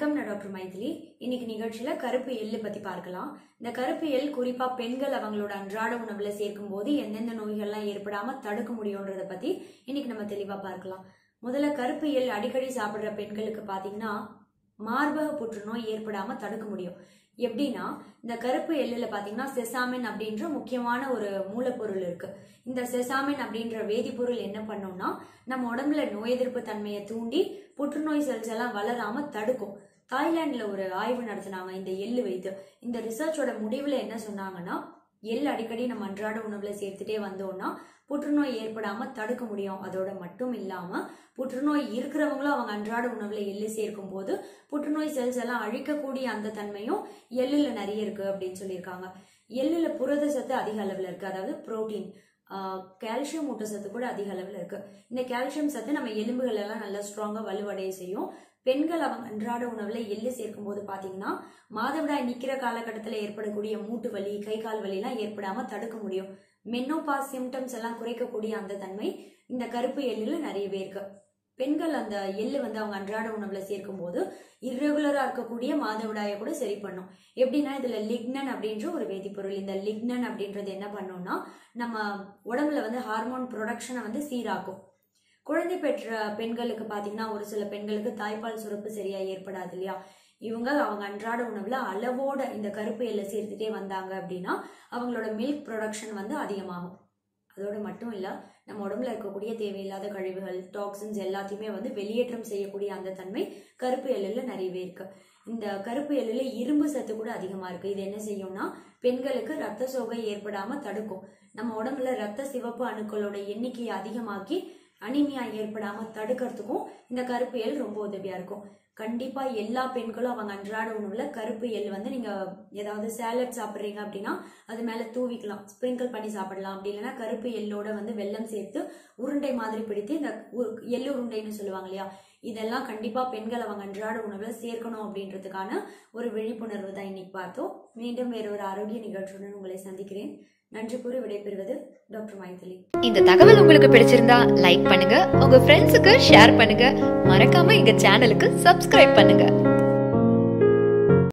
Doctor Maithili. இன்னைக்கு நிகழ்ச்சியில கருப்பு எள்ளு பத்தி பார்க்கலாம். இந்த கருப்பு எள் குறிப்பா பெண்கள் அவங்களோட அன்றாட உணவுல சேர்க்கும் போது எந்தெந்த நோய்கள்லாம் ஏற்படாம தடுக்க முடியும்ன்றத பத்தி இன்னைக்கு நம்ம தெளிவா பார்க்கலாம். முதல்ல கருப்பு எள் அடிக்கடி சாப்பிடுற பெண்களுக்கு பாத்தீங்கன்னா மார்பக புற்றுநோய் ஏற்படாம தடுக்க முடியும். எப்படின்னா இந்த கருப்பு எள்ளுல பாத்தீங்கன்னா செசாமின் அப்படின்ற முக்கியமான ஒரு மூலப்பொருள் இருக்கு. இந்த செசாமின் அப்படின்ற வேதிப்பொருள் என்ன பண்ணும்னா நம்ம உடம்புல நோய் எதிர்ப்பு தன்மையை தூண்டி புற்றுநோய் செல்ஸ் எல்லாம் வளராம தடுக்கும். தாய்லாண்டில் ஒரு ஆய்வு நடத்தினாங்க இந்த எள்ளு வைத்து. இந்த ரிசர்ச்சோட முடிவில் என்ன சொன்னாங்கன்னா எள் அடிக்கடி நம்ம அன்றாட உணவில் சேர்த்துட்டே வந்தோம்னா புற்றுநோய் ஏற்படாமல் தடுக்க முடியும். அதோட மட்டும் இல்லாமல் புற்றுநோய் இருக்கிறவங்களும் அவங்க அன்றாட உணவில் எள்ளு சேர்க்கும் போது புற்றுநோய் செல்ஸ் எல்லாம் அழிக்கக்கூடிய அந்த தன்மையும் எள்ளில் நிறைய இருக்குது அப்படின்னு சொல்லியிருக்காங்க. எள்ளில் புரத சத்து அதிக அளவில் இருக்குது அதாவது புரோட்டீன் கால்சியம் ஊட்டச்சத்து கூட அதிக அளவில் இருக்கு. இந்த கால்சியம் சத்து நம்ம எலும்புகள் எல்லாம் நல்லா ஸ்ட்ராங்கா வலுவடைய செய்யும். பெண்கள் அவங்க அன்றாட உணவுல எள்ளு சேர்க்கும் போது பாத்தீங்கன்னா மாதவிடாய் நிக்கிற காலகட்டத்தில் ஏற்படக்கூடிய மூட்டு வலி கை கால் வலி எல்லாம் ஏற்படாம தடுக்க முடியும். மென்னோபா சிம்டம்ஸ் எல்லாம் குறைக்கக்கூடிய அந்த தன்மை இந்த கருப்பு எள்ளுல நிறையவே இருக்கு. பெண்கள் அந்த எள்ளு வந்து அவங்க அன்றாட உணவுல சேர்க்கும் போது இர்ரெகுலரா இருக்கக்கூடிய மாதவிடாயை கூட சரி பண்ணும். எப்படின்னா இதுல லிக்னன் அப்படின்ற ஒரு வேதிப்பொருள் இந்த லிக்னன் அப்படின்றது என்ன பண்ணும்னா நம்ம உடம்புல வந்து ஹார்மோன் ப்ரொடக்ஷனை வந்து சீராக்கும். குழந்தை பெற்ற பெண்களுக்கு பார்த்தீங்கன்னா ஒரு சில பெண்களுக்கு தாய்ப்பால் சுரப்பு சரியா ஏற்படாது இல்லையா? இவங்க அவங்க அன்றாட உணவுல அளவோட இந்த கருப்பு எல்லை சேர்த்துட்டே வந்தாங்க அப்படின்னா அவங்களோட மில்க் ப்ரொடக்ஷன் வந்து அதிகமாகும். அதோடு மட்டும் இல்லை நம்ம உடம்புல இருக்கக்கூடிய தேவையில்லாத கழிவுகள் டாக்ஸின்ஸ் எல்லாத்தையுமே வந்து வெளியேற்றம் செய்யக்கூடிய அந்த தன்மை கருப்பு எல்லில் நிறையவே இருக்குது இந்த கருப்பு எல்லில் இரும்பு சத்து கூட அதிகமாக இருக்குது இது என்ன செய்யும்னா பெண்களுக்கு ரத்த சோகை ஏற்படாமல் தடுக்கும். நம்ம உடம்புல ரத்த சிவப்பு அணுக்களோட எண்ணிக்கையை அதிகமாக்கி அனிமியா ஏற்படாம தடுக்கிறதுக்கும் இந்த கருப்பு எல் ரொம்ப உதவியா இருக்கும். கண்டிப்பா எல்லா பெண்களும் அவங்க அன்றாட உணவுல கருப்பு எள் வந்து நீங்க ஏதாவது சேலட் சாப்பிட்றீங்க அப்படின்னா அது மேல தூவிக்கலாம். ஸ்ப்ரிங்கிள் பண்ணி சாப்பிடலாம். அப்படி இல்லைன்னா கருப்பு எல்லோட வந்து வெள்ளம் சேர்த்து உருண்டை மாதிரி பிடித்து இந்த உ- எள்ளு உருண்டைன்னு சொல்லுவாங்க இல்லையா? இதெல்லாம் கண்டிப்பா பெண்கள் அவங்க அன்றாட உணவுல சேர்க்கணும் அப்படின்றதுக்கான ஒரு விழிப்புணர்வு தான் இன்னைக்கு பார்த்தோம். மீண்டும் வேற ஒரு ஆரோக்கிய நிகழ்ச்சியுடன் உங்களை சந்திக்கிறேன். நன்றி கூறி விடைபெறுவது டாக்டர் மைதிலி. இந்த தகவல் உங்களுக்கு பிடிச்சிருந்தா லைக் பண்ணுங்க உங்க ஃப்ரெண்ட்ஸுக்கு ஷேர் பண்ணுங்க. மறக்காம எங்க சேனலுக்கு சப்ஸ்கிரைப் பண்ணுங்க.